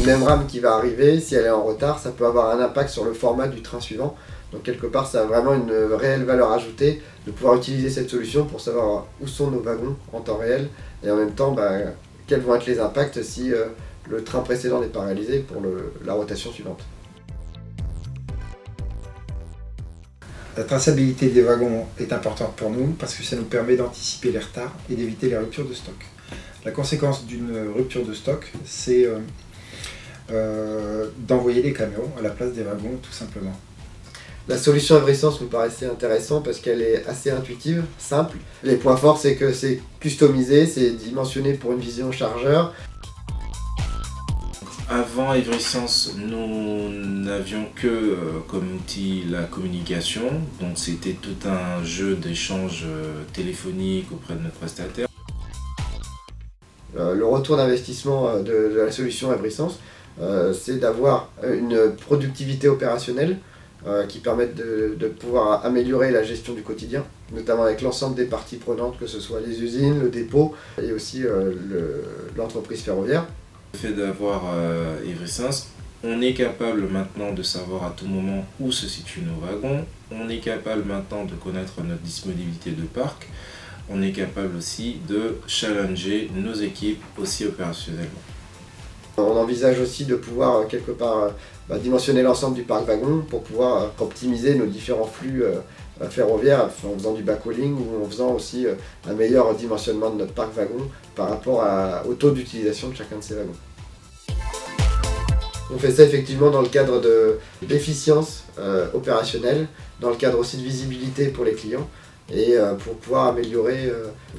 une même rame qui va arriver, si elle est en retard, ça peut avoir un impact sur le format du train suivant. Donc quelque part, ça a vraiment une réelle valeur ajoutée de pouvoir utiliser cette solution pour savoir où sont nos wagons en temps réel et en même temps bah, quels vont être les impacts si euh, le train précédent n'est pas réalisé pour la rotation suivante. La traçabilité des wagons est importante pour nous parce que ça nous permet d'anticiper les retards et d'éviter les ruptures de stock. La conséquence d'une rupture de stock, c'est euh, euh, d'envoyer des camions à la place des wagons tout simplement. La solution Everessence nous paraissait intéressante parce qu'elle est assez intuitive, simple. Les points forts, c'est que c'est customisé, c'est dimensionné pour une vision chargeur. Avant Everessence, nous n'avions que euh, comme outil la communication, donc c'était tout un jeu d'échange euh, téléphonique auprès de notre prestataire. Euh, le retour d'investissement de, la solution Everessence, c'est d'avoir une productivité opérationnelle euh, qui permettent de, pouvoir améliorer la gestion du quotidien, notamment avec l'ensemble des parties prenantes, que ce soit les usines, le dépôt et aussi euh, l'entreprise ferroviaire. Le fait d'avoir euh, on est capable maintenant de savoir à tout moment où se situent nos wagons, on est capable maintenant de connaître notre disponibilité de parc, on est capable aussi de challenger nos équipes aussi opérationnellement. On envisage aussi de pouvoir euh, quelque part euh, bah, dimensionner l'ensemble du parc wagon pour pouvoir euh, optimiser nos différents flux ferroviaires en faisant du backhauling ou en faisant aussi un meilleur dimensionnement de notre parc wagon par rapport au taux d'utilisation de chacun de ces wagons. On fait ça effectivement dans le cadre d'efficience opérationnelle, dans le cadre aussi de visibilité pour les clients et pour pouvoir améliorer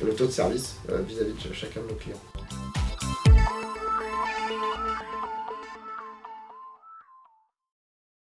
le taux de service vis à -vis de chacun de nos clients.